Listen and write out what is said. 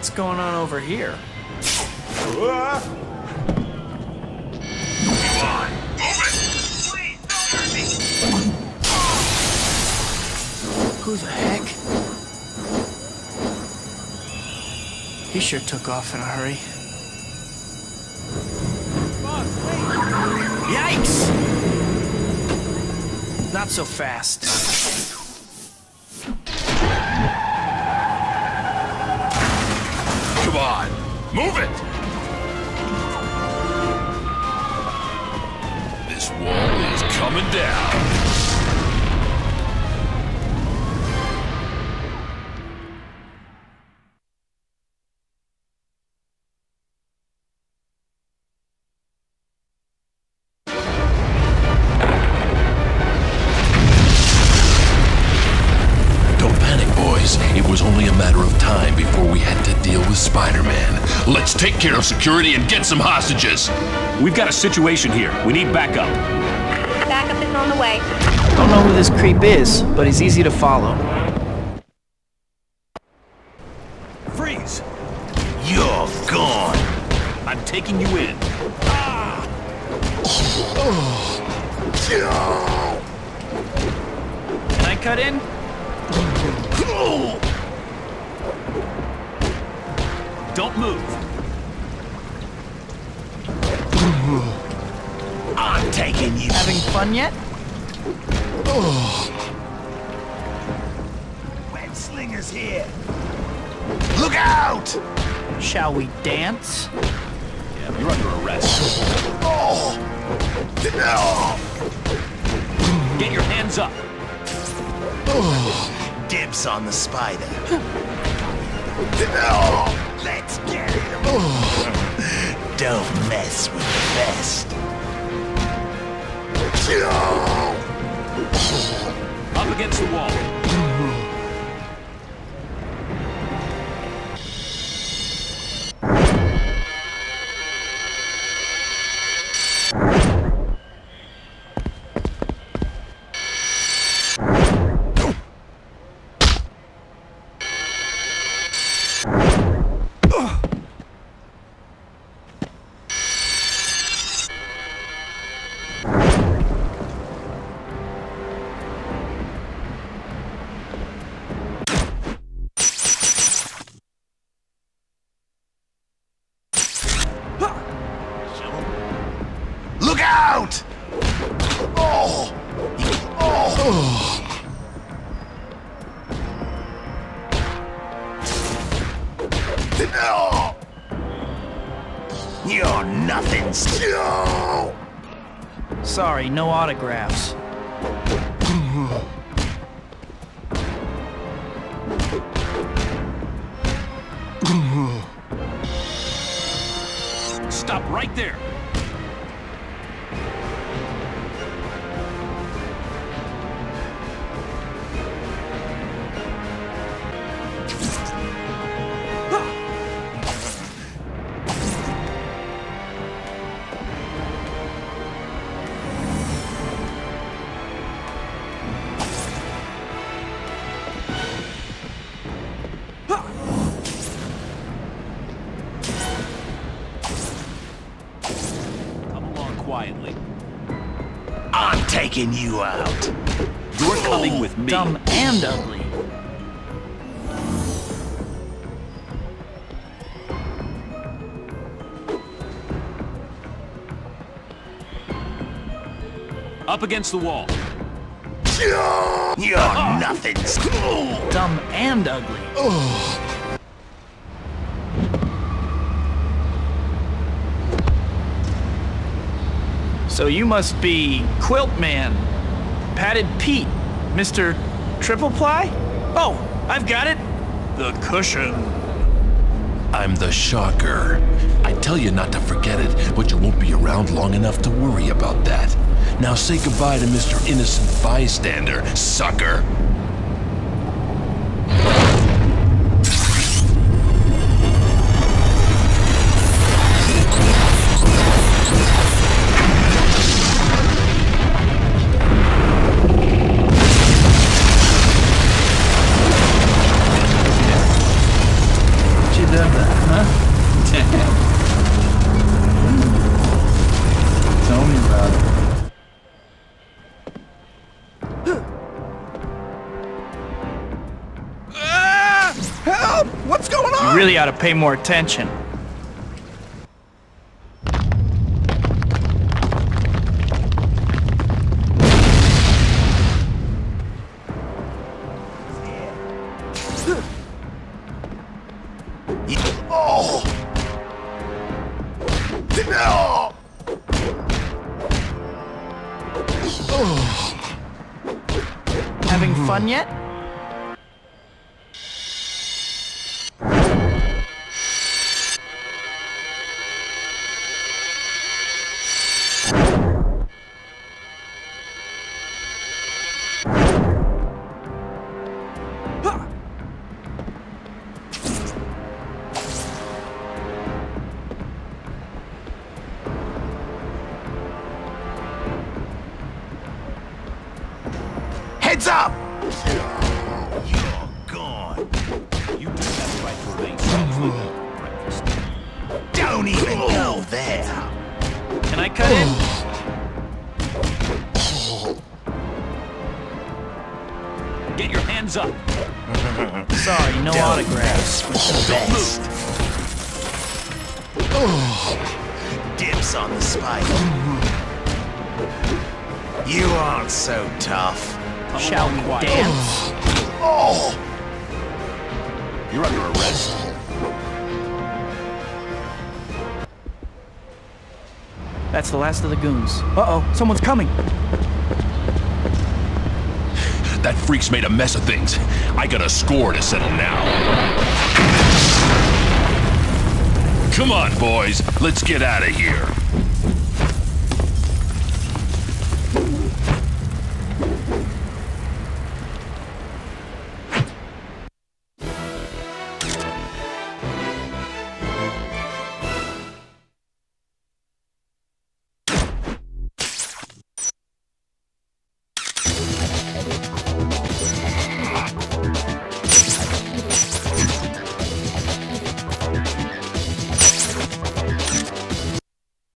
What's going on over here? Who the heck? He sure took off in a hurry. Yikes! Not so fast. Move it! This wall is coming down. Take care of security and get some hostages. We've got a situation here. We need backup. Backup is on the way. Don't know who this creep is, but he's easy to follow. Freeze! You're gone. I'm taking you in. Can I cut in? Don't move. Taking you. Having fun yet? Oh. Web Slinger's here. Look out! Shall we dance? Yeah, you're under arrest. Oh! Get your hands up. Oh. Dibs on the spider. No! Let's get him! Don't mess with the best. Up against the wall. Oh! No! You're nothing. No! Sorry, no autographs. Stop right there. Quietly. I'm taking you out. You're coming with me. Dumb and ugly. Up against the wall. You're nothing. Dumb and ugly. So you must be Quilt Man, Padded Pete, Mr. Triple Ply? Oh, I've got it. The cushion. I'm the shocker. I tell you not to forget it, but you won't be around long enough to worry about that. Now say goodbye to Mr. Innocent Bystander, sucker. You really ought to pay more attention. Having fun yet? Heads up! You're gone. You do have right to remain silent breakfast. Don't even go there. Can I cut in? Get your hands up. Sorry, no Don't autographs. Don't move. Dips on the spike. You aren't so tough. Shall we dance? Oh! You're under arrest. That's the last of the goons. Uh-oh, someone's coming. That freak's made a mess of things. I got a score to settle now. Come on, boys. Let's get out of here.